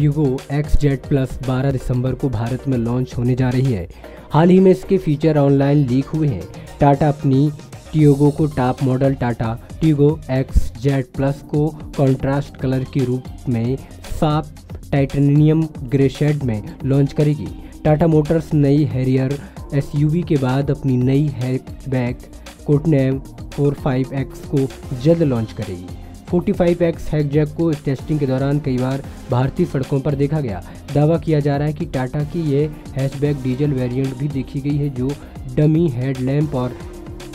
ट्यूगो X Z plus 12 दिसंबर को भारत में लॉन्च होने जा रही है। हाल ही में इसके फीचर ऑनलाइन लीक हुए हैं। टाटा अपनी ट्यूगो को top model Tata Tiago X Z plus को कॉन्ट्रास्ट कलर के रूप में साफ़ टाइटेनियम ग्रे शेड में लॉन्च करेगी। टाटा मोटर्स नई हैरियर एसयूवी के बाद अपनी नई हैचबैक कोटनेम 45X को जल्द लॉन्च करेगी। 45X हैचबैक को इस टेस्टिंग के दौरान कई बार भारतीय सड़कों पर देखा गया। दावा किया जा रहा है कि टाटा की ये हैचबैक डीजल वेरिएंट भी देखी गई है जो डमी हेडलैम्प और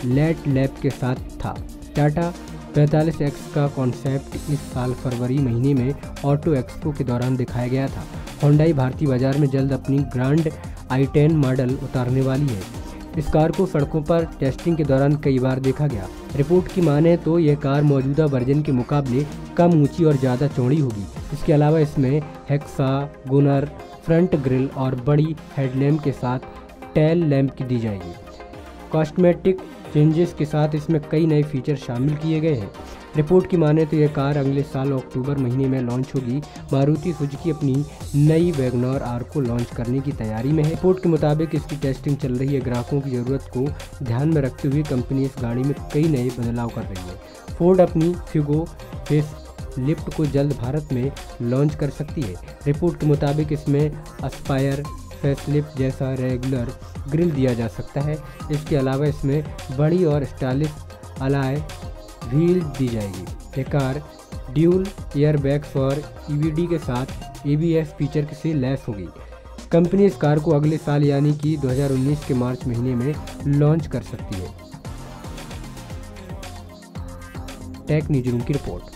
लेट लैप के साथ था। टाटा 45X का कॉन्सेप्ट इस साल फरवरी महीने में ऑटो एक्सपो के दौरान दिखाया गया था। होंडाई भारतीय बाज़ार में जल्द अपनी ग्रांड आई टेन मॉडल उतारने वाली है। इस कार को सड़कों पर टेस्टिंग के दौरान कई बार देखा गया। रिपोर्ट की माने तो यह कार मौजूदा वर्जन के मुकाबले कम ऊँची और ज़्यादा चौड़ी होगी। इसके अलावा इसमें हेक्सा गुनर फ्रंट ग्रिल और बड़ी हेडलैम्प के साथ टेल लैम्प की दी जाएगी। कॉस्मेटिक चेंजेस के साथ इसमें कई नए फीचर शामिल किए गए हैं। रिपोर्ट की माने तो यह कार अगले साल अक्टूबर महीने में लॉन्च होगी। मारुति सुजुकी अपनी नई वैगनर आर को लॉन्च करने की तैयारी में है। रिपोर्ट के मुताबिक इसकी टेस्टिंग चल रही है। ग्राहकों की ज़रूरत को ध्यान में रखते हुए कंपनी इस गाड़ी में कई नए बदलाव कर रही है। फोर्ड अपनी फिगो फेस लिफ्ट को जल्द भारत में लॉन्च कर सकती है। रिपोर्ट के मुताबिक इसमें अस्पायर फेसलिफ्ट जैसा रेगुलर ग्रिल दिया जा सकता है। इसके अलावा इसमें बड़ी और स्टाइलिश अलाय व्हील दी जाएगी। ये कार ड्यूल एयर बैग्स और ईवीडी के साथ एबीएस फीचर से लैस होगी। कंपनी इस कार को अगले साल यानी कि 2019 के मार्च महीने में लॉन्च कर सकती है। टेक न्यूज़ रूम की रिपोर्ट